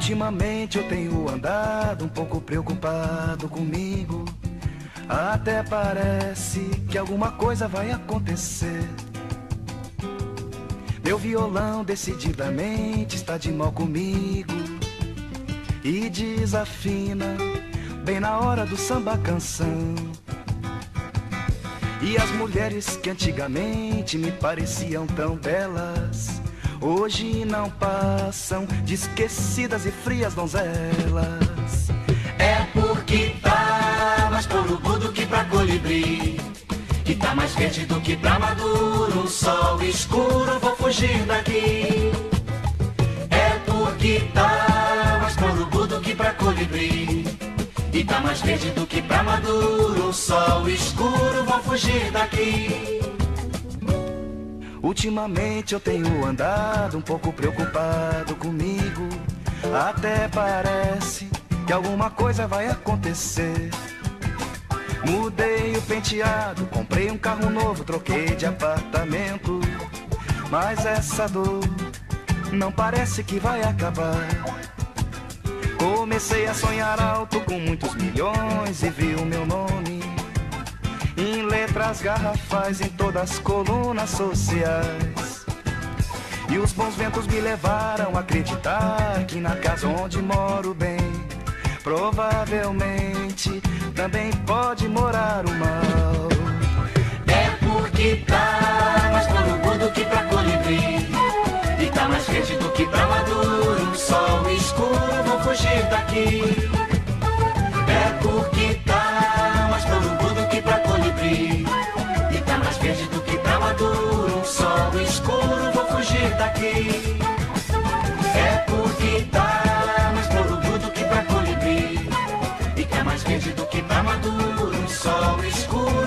Ultimamente eu tenho andado um pouco preocupado comigo. Até parece que alguma coisa vai acontecer. Meu violão decididamente está de mal comigo e desafina bem na hora do samba canção. E as mulheres que antigamente me pareciam tão belas, hoje não passam de esquecidas e frias donzelas. É porque tá mais pro urubu do que pra colibri. E tá mais verde do que pra maduro. Sol escuro, vou fugir daqui. É porque tá mais pro urubu do que pra colibri. E tá mais verde do que pra maduro. Sol escuro, vou fugir daqui. Ultimamente eu tenho andado um pouco preocupado comigo. Até parece que alguma coisa vai acontecer. Mudei o penteado, comprei um carro novo, troquei de apartamento. Mas essa dor não parece que vai acabar. Comecei a sonhar alto com muitos milhões e vi o meu nome letras garrafais em todas as colunas sociais. E os bons ventos me levaram a acreditar que na casa onde moro bem, provavelmente também pode morar o mal. É porque tá mais pro urubu do que pra colibri. E tá mais quente do que pra maduro. Sol escuro, vou fugir daqui. aqui é porque tá mais poluduro que pra colibri e é mais verde do que pra maduro, um sol escuro.